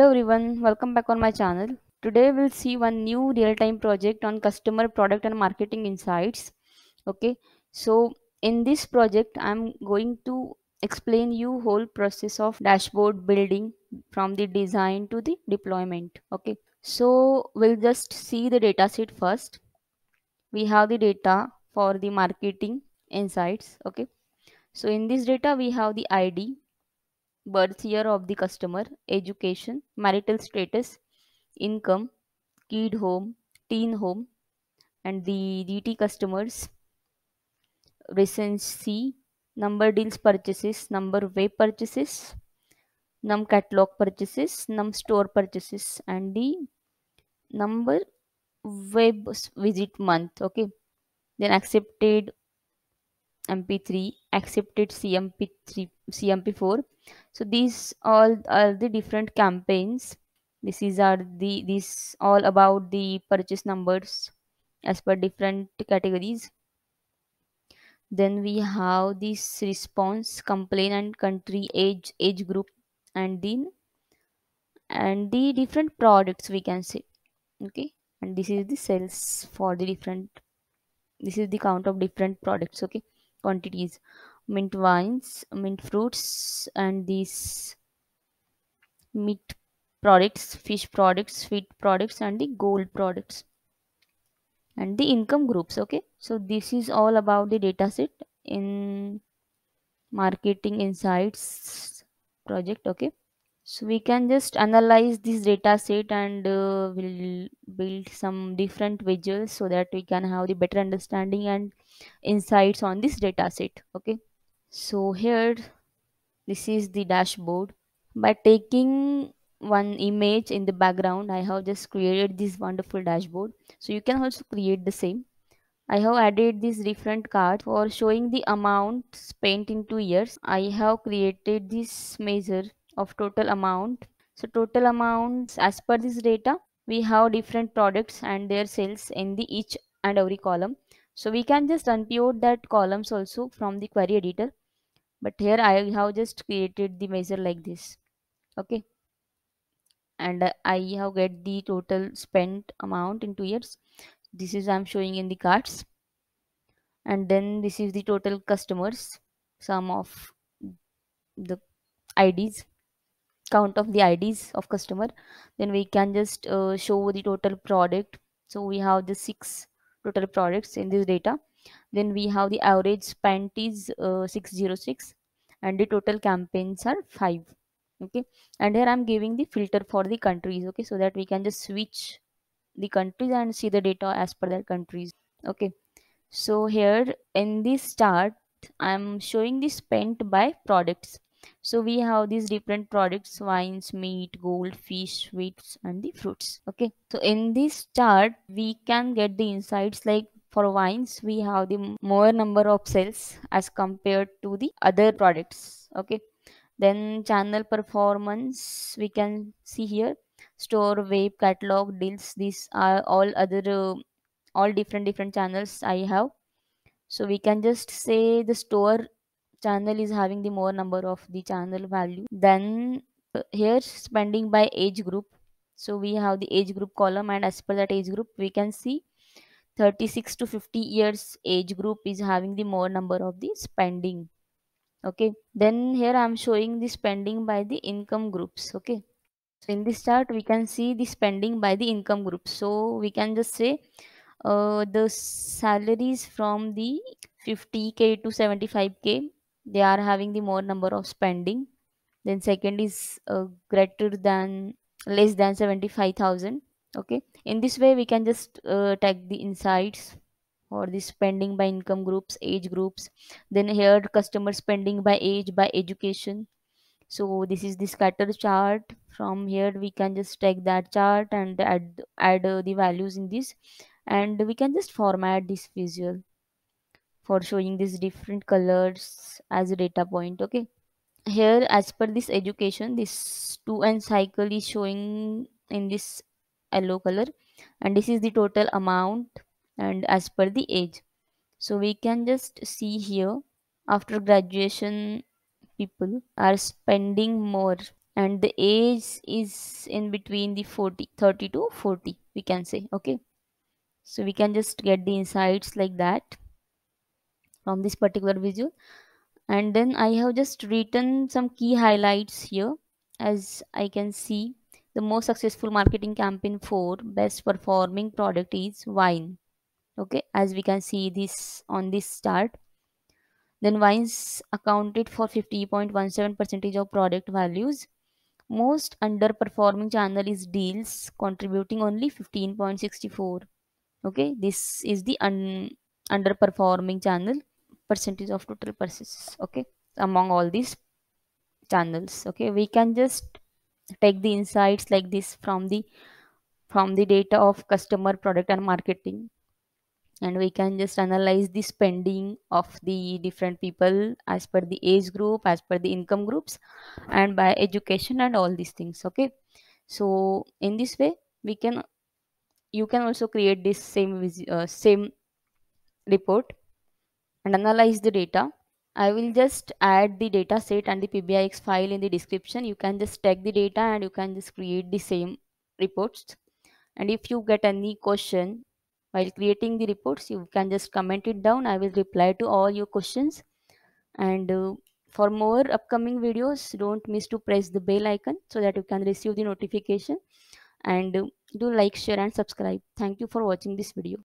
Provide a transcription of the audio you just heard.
Hello everyone, welcome back on my channel. Today we'll see one new real-time project on customer product and marketing insights. Okay, so in this project I'm going to explain you whole process of dashboard building from the design to the deployment. Okay, so we'll just see the dataset first. We have the data for the marketing insights. Okay, so in this data we have the ID birth year of the customer, education, marital status, income, kid home, teen home, and the DT customers, recency, number deals purchases, number web purchases, num catalog purchases, num store purchases, and the number web visit month. Okay, then accepted mp3 accepted cmp3 cmp4 so these all are the different campaigns. This is are the this all about the purchase numbers as per different categories. Then we have this response complaint and country age age group and then and the different products we can see. okay? And this is the sales for the different this is the count of different products okay quantities mint wines mint fruits and these meat products fish products sweet products and the gold products and the income groups okay? So this is all about the dataset in marketing insights project okay so we can just analyze this data set and uh, we'll build some different visuals so that we can have the better understanding and insights on this data set okay? So here this is the dashboard. By taking one image in the background i have just created this wonderful dashboard. So you can also create the same. I have added this different card for showing the amount spent in two years. I have created this measure of total amount. So total amounts as per this data, we have different products and their sales in the each and every column. So we can just unpivot that columns also from the query editor. But here I have just created the measure like this. Okay. And I have get the total spent amount in two years this is i'm showing in the cards and then this is the total customers sum of the ids count of the ids of customer then we can just uh, show the total product. So we have the six total products in this data. Then we have the average spent is uh, 606 and the total campaigns are 5 okay? And here i'm giving the filter for the countries. Okay? So that we can just switch the countries and see the data as per their countries. Okay? So here in this chart i'm showing the spent by products so we have these different products wines meat gold fish sweets and the fruits. Okay. So in this chart we can get the insights. Like for wines we have the more number of sales as compared to the other products. Okay. Then channel performance we can see here. Store web catalog deals. These are all other uh, all different different channels i have. So we can just say the store channel is having the more number of the channel value then uh, here spending by age group. So we have the age group column and as per that age group we can see 36 to 50 years age group is having the more number of the spending. Okay then here i'm showing the spending by the income groups. Okay so in this chart we can see the spending by the income group. So we can just say uh, the salaries from the 50k to 75k they are having the more number of spending. Then second is uh, greater than less than 75000 okay? In this way we can just uh, take the insights for the spending by income groups age groups. Then here customer spending by age by education. So this is the scatter chart. From here we can just take that chart and add add uh, the values in this. And we can just format this visual for showing these different colors as a data point okay? Here as per this education this 2n cycle is showing in this yellow color and this is the total amount and as per the age. So we can just see here after graduation people are spending more and the age is in between the 40 30 to 40 we can say okay? So we can just get the insights like that from this particular visual. And then I have just written some key highlights here. As I can see the most successful marketing campaign for best performing product is wine okay as we can see this on this chart. Then wines accounted for 50.17 percentage of product values. Most underperforming channel is deals contributing only 15.64 okay this is the un underperforming channel percentage of total purchases okay among all these channels okay. We can just take the insights like this from the from the data of customer product and marketing. And we can just analyze the spending of the different people as per the age group as per the income groups and by education and all these things okay. So in this way we can you can also create this same uh, same report and analyze the data I will just add the data set and the PBIX file in the description. You can just take the data and you can just create the same reports. And if you get any question while creating the reports, you can just comment it down. I will reply to all your questions. And uh, for more upcoming videos, don't miss to press the bell icon so that you can receive the notification. And uh, do like, share and subscribe. Thank you for watching this video.